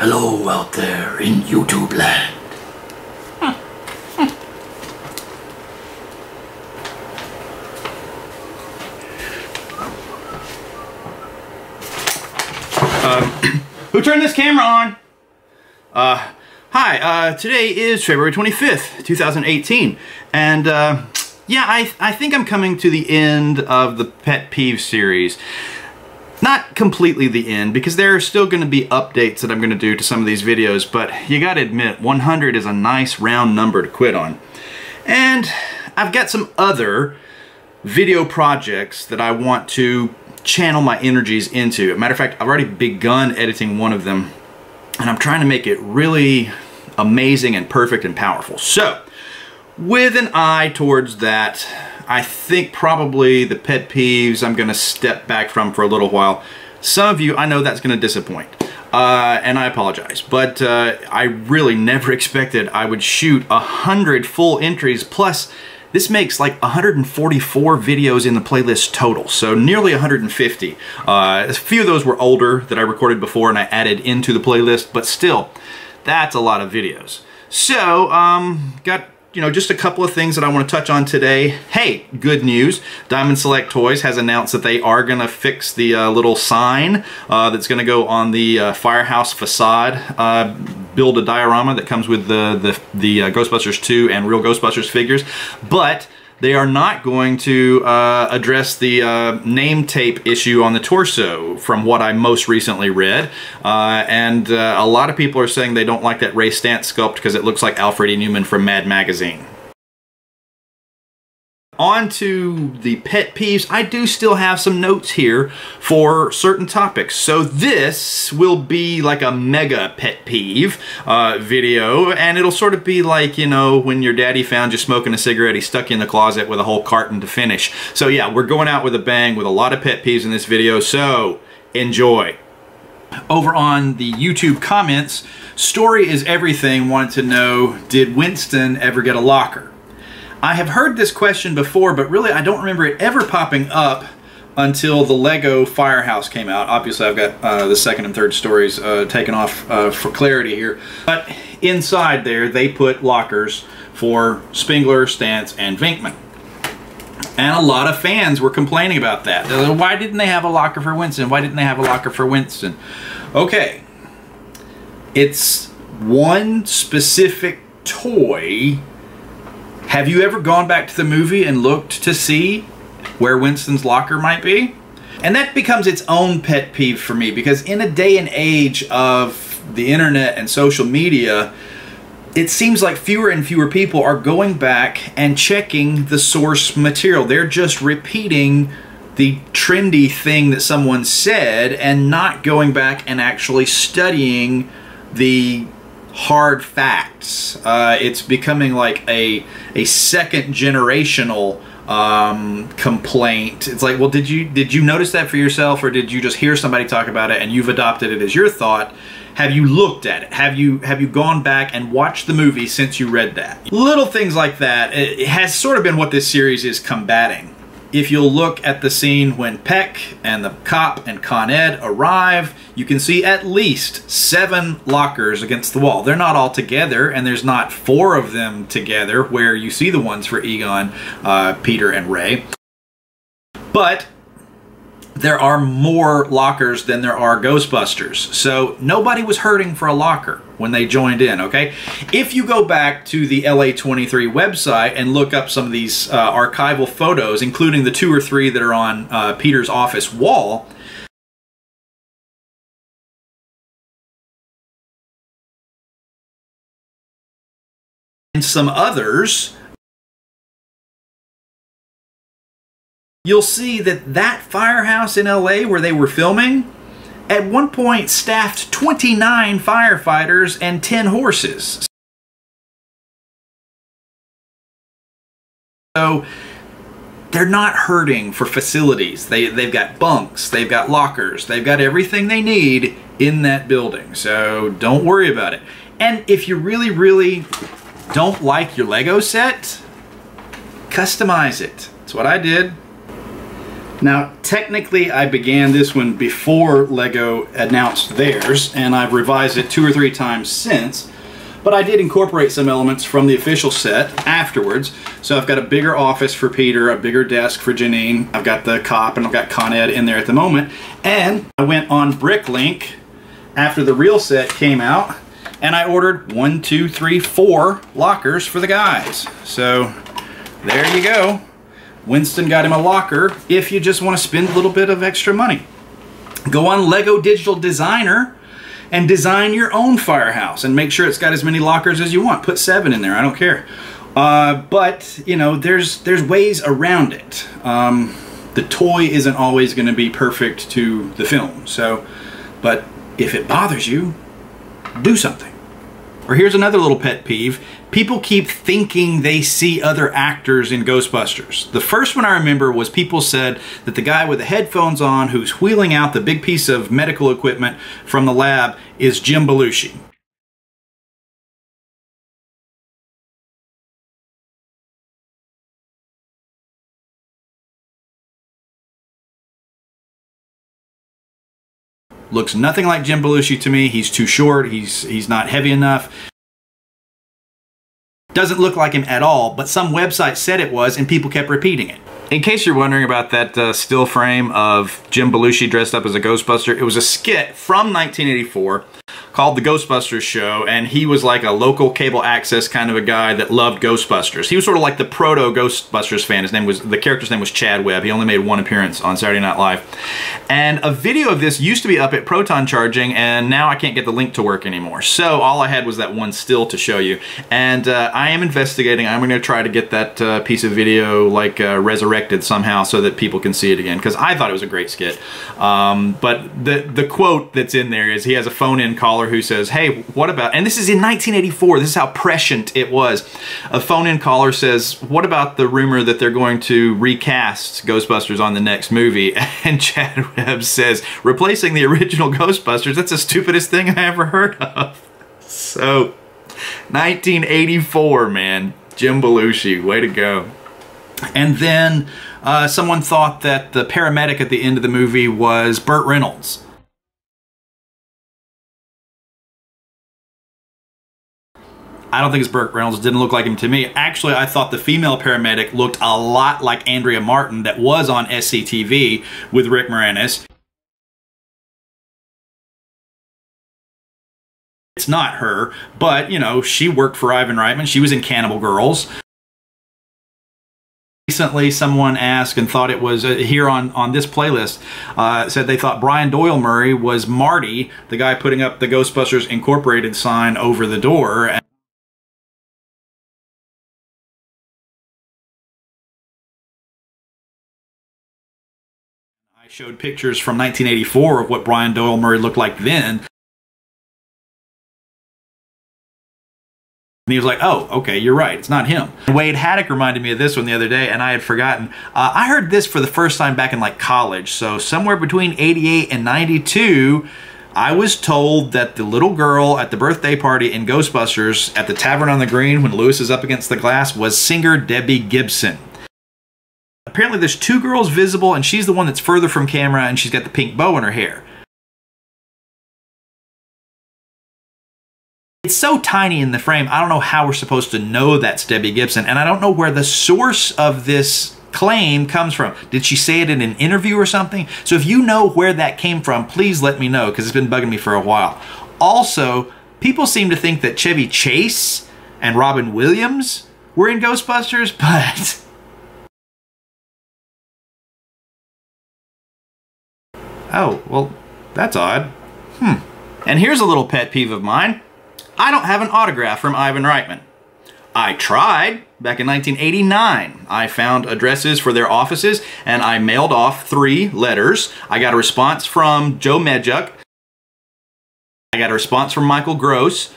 Hello out there in YouTube land. Who turned this camera on? Uh, hi, uh, today is February 25th, 2018, and, uh, yeah, I, I think I'm coming to the end of the Pet Peeve series. Not completely the end, because there are still going to be updates that I'm going to do to some of these videos, but you gotta admit, 100 is a nice round number to quit on. And I've got some other video projects that I want to channel my energies into. Matter of fact, I've already begun editing one of them and I'm trying to make it really amazing and perfect and powerful. So, with an eye towards that, I think probably the pet peeves I'm gonna step back from for a little while. Some of you, I know that's gonna disappoint. Uh, and I apologize, but uh, I really never expected I would shoot a hundred full entries plus this makes like 144 videos in the playlist total, so nearly 150. Uh, a few of those were older that I recorded before and I added into the playlist, but still, that's a lot of videos. So, um, got you know, just a couple of things that I want to touch on today. Hey, good news. Diamond Select Toys has announced that they are going to fix the uh, little sign uh, that's going to go on the uh, firehouse facade uh, build a diorama that comes with the, the, the uh, Ghostbusters 2 and Real Ghostbusters figures. But they are not going to uh, address the uh, name tape issue on the torso from what I most recently read. Uh, and uh, a lot of people are saying they don't like that Ray Stantz sculpt because it looks like Alfred E. Neuman from Mad Magazine on to the pet peeves, I do still have some notes here for certain topics. So this will be like a mega pet peeve uh, video, and it'll sort of be like, you know, when your daddy found you smoking a cigarette, he stuck you in the closet with a whole carton to finish. So yeah, we're going out with a bang with a lot of pet peeves in this video, so enjoy. Over on the YouTube comments, Story is Everything wanted to know, did Winston ever get a locker? I have heard this question before, but really I don't remember it ever popping up until the Lego Firehouse came out. Obviously, I've got uh, the second and third stories uh, taken off uh, for clarity here. But inside there, they put lockers for Spengler, Stantz, and Venkman. And a lot of fans were complaining about that. Like, Why didn't they have a locker for Winston? Why didn't they have a locker for Winston? Okay. It's one specific toy have you ever gone back to the movie and looked to see where Winston's locker might be? And that becomes its own pet peeve for me because in a day and age of the internet and social media, it seems like fewer and fewer people are going back and checking the source material. They're just repeating the trendy thing that someone said and not going back and actually studying the hard facts. Uh, it's becoming like a a second generational um, complaint. It's like, well, did you did you notice that for yourself, or did you just hear somebody talk about it and you've adopted it as your thought? Have you looked at it? Have you have you gone back and watched the movie since you read that? Little things like that. It has sort of been what this series is combating if you'll look at the scene when Peck and the cop and Con Ed arrive, you can see at least seven lockers against the wall. They're not all together, and there's not four of them together where you see the ones for Egon, uh, Peter, and Ray. But there are more lockers than there are Ghostbusters. So nobody was hurting for a locker when they joined in, okay? If you go back to the LA23 website and look up some of these uh, archival photos, including the two or three that are on uh, Peter's office wall, and some others, you'll see that that firehouse in LA where they were filming at one point staffed 29 firefighters and 10 horses. So they're not hurting for facilities. They, they've got bunks, they've got lockers, they've got everything they need in that building. So don't worry about it. And if you really, really don't like your Lego set, customize it. That's what I did. Now, technically, I began this one before LEGO announced theirs, and I've revised it two or three times since. But I did incorporate some elements from the official set afterwards. So I've got a bigger office for Peter, a bigger desk for Janine. I've got the cop and I've got Con Ed in there at the moment. And I went on Bricklink after the real set came out and I ordered one, two, three, four lockers for the guys. So there you go. Winston got him a locker if you just want to spend a little bit of extra money. Go on Lego Digital Designer and design your own firehouse and make sure it's got as many lockers as you want. Put seven in there, I don't care. Uh, but, you know, there's, there's ways around it. Um, the toy isn't always going to be perfect to the film. So, but if it bothers you, do something. Or here's another little pet peeve. People keep thinking they see other actors in Ghostbusters. The first one I remember was people said that the guy with the headphones on who's wheeling out the big piece of medical equipment from the lab is Jim Belushi. Looks nothing like Jim Belushi to me. He's too short. He's he's not heavy enough. Doesn't look like him at all, but some website said it was and people kept repeating it. In case you're wondering about that uh, still frame of Jim Belushi dressed up as a Ghostbuster, it was a skit from 1984 called The Ghostbusters Show, and he was like a local cable access kind of a guy that loved Ghostbusters. He was sort of like the proto Ghostbusters fan. His name was the character's name was Chad Webb. He only made one appearance on Saturday Night Live, and a video of this used to be up at Proton Charging, and now I can't get the link to work anymore. So all I had was that one still to show you, and uh, I am investigating. I'm going to try to get that uh, piece of video like uh, resurrected somehow so that people can see it again because I thought it was a great skit. Um, but the the quote that's in there is he has a phone-in caller who says, hey, what about, and this is in 1984, this is how prescient it was. A phone-in caller says, what about the rumor that they're going to recast Ghostbusters on the next movie? And Chad Webb says, replacing the original Ghostbusters, that's the stupidest thing I ever heard of. So, 1984, man. Jim Belushi, way to go. And then uh, someone thought that the paramedic at the end of the movie was Burt Reynolds. I don't think it's Burt Reynolds. It didn't look like him to me. Actually, I thought the female paramedic looked a lot like Andrea Martin that was on SCTV with Rick Moranis. It's not her, but, you know, she worked for Ivan Reitman. She was in Cannibal Girls. Recently, someone asked and thought it was uh, here on, on this playlist, uh, said they thought Brian Doyle Murray was Marty, the guy putting up the Ghostbusters Incorporated sign over the door. Showed pictures from 1984 of what Brian Doyle Murray looked like then. And he was like, oh, okay, you're right. It's not him. Wade Haddock reminded me of this one the other day, and I had forgotten. Uh, I heard this for the first time back in like college. So somewhere between 88 and 92, I was told that the little girl at the birthday party in Ghostbusters at the Tavern on the Green when Lewis is up against the glass was singer Debbie Gibson. Apparently there's two girls visible and she's the one that's further from camera and she's got the pink bow in her hair. It's so tiny in the frame, I don't know how we're supposed to know that's Debbie Gibson, and I don't know where the source of this claim comes from. Did she say it in an interview or something? So if you know where that came from, please let me know, because it's been bugging me for a while. Also, people seem to think that Chevy Chase and Robin Williams were in Ghostbusters, but Oh, well, that's odd. Hmm. And here's a little pet peeve of mine. I don't have an autograph from Ivan Reitman. I tried back in 1989. I found addresses for their offices and I mailed off three letters. I got a response from Joe Medjuck. I got a response from Michael Gross.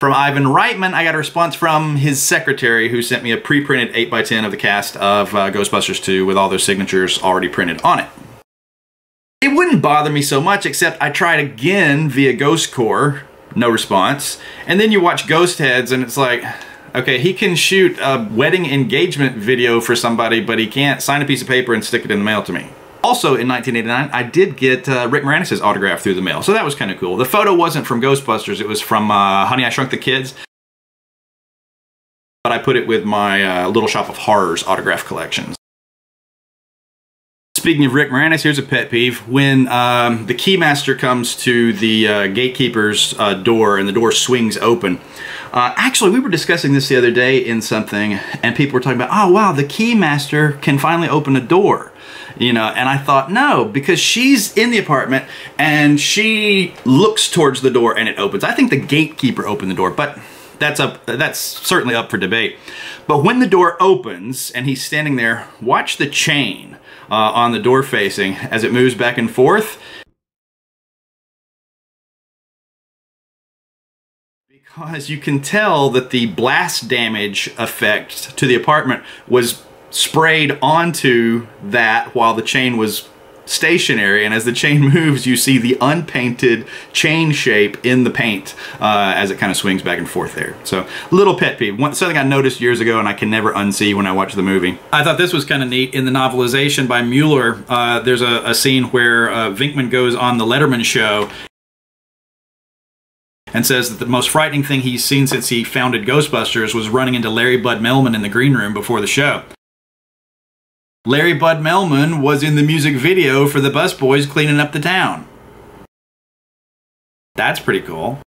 From Ivan Reitman, I got a response from his secretary who sent me a pre-printed 8x10 of the cast of uh, Ghostbusters 2 with all their signatures already printed on it. It wouldn't bother me so much, except I tried again via Ghost Corps, no response. And then you watch Ghostheads and it's like, Okay, he can shoot a wedding engagement video for somebody, but he can't sign a piece of paper and stick it in the mail to me. Also in 1989, I did get uh, Rick Moranis' autograph through the mail, so that was kind of cool. The photo wasn't from Ghostbusters, it was from uh, Honey, I Shrunk the Kids. But I put it with my uh, Little Shop of Horrors autograph collections. Speaking of Rick Moranis, here's a pet peeve. When um, the keymaster comes to the uh, gatekeeper's uh, door and the door swings open, uh, actually, we were discussing this the other day in something, and people were talking about, oh, wow, the keymaster can finally open a door. You know, and I thought, no, because she's in the apartment and she looks towards the door and it opens. I think the gatekeeper opened the door, but that's up that's certainly up for debate. But when the door opens and he's standing there, watch the chain uh, on the door facing as it moves back and forth. Because you can tell that the blast damage effect to the apartment was sprayed onto that while the chain was stationary and as the chain moves you see the unpainted chain shape in the paint uh, as it kind of swings back and forth there. So little pet peeve. One, something I noticed years ago and I can never unsee when I watch the movie. I thought this was kind of neat in the novelization by Mueller uh, there's a, a, scene where uh, Venkman goes on the Letterman show and says that the most frightening thing he's seen since he founded Ghostbusters was running into Larry Bud Melman in the green room before the show. Larry Bud Melman was in the music video for the Busboys cleaning up the town. That's pretty cool.